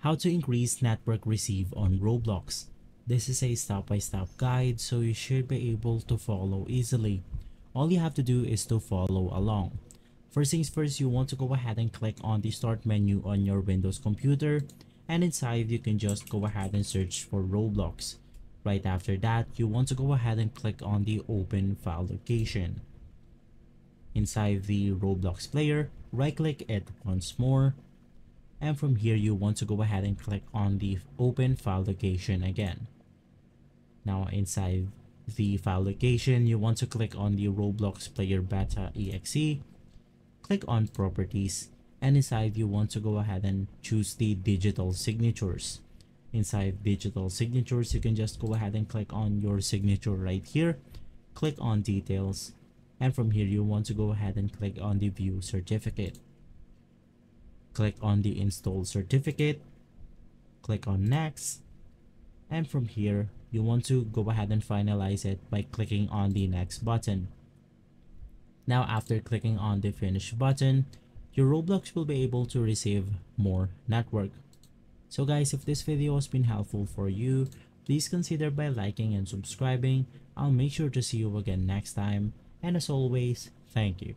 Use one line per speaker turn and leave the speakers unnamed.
How to increase network receive on Roblox. This is a step-by-step -step guide so you should be able to follow easily. All you have to do is to follow along. First things first, you want to go ahead and click on the start menu on your Windows computer and inside you can just go ahead and search for Roblox. Right after that, you want to go ahead and click on the open file location. Inside the Roblox player, right click it once more and from here you want to go ahead and click on the open file location again. Now inside the file location you want to click on the roblox player beta exe click on properties. And inside you want to go ahead and choose the digital signatures. Inside digital signatures you can just go ahead and click on your signature right here. Click on details. And from here you want to go ahead and click on the view certificate click on the install certificate click on next and from here you want to go ahead and finalize it by clicking on the next button. Now after clicking on the finish button your roblox will be able to receive more network. So guys if this video has been helpful for you please consider by liking and subscribing. I'll make sure to see you again next time. And as always thank you